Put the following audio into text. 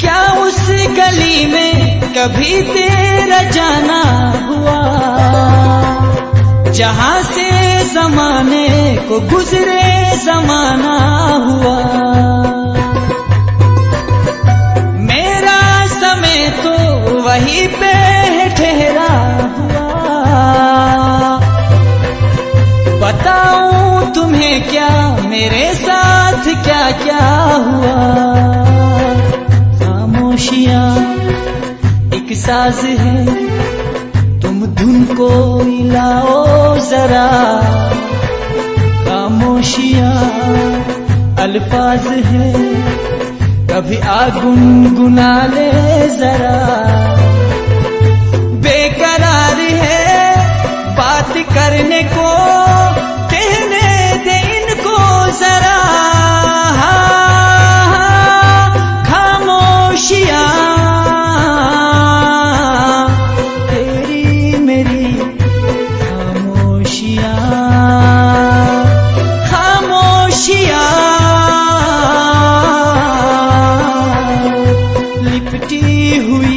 क्या उस गली में कभी तेरा जाना हुआ? जहाँ से जमाने को गुजरे जमाना हुआ। मेरा समय तो वहीं पे ठहरा हुआ। बताऊँ तुम्हें क्या, मेरे साथ क्या क्या हुआ? एक साज है। तुम धुन को हिलाओ जरा। खामोशिया, अल्फाज है। कभी आ गुनगुना ले जरा। बेकरार है बात करने को, कहने de ruim.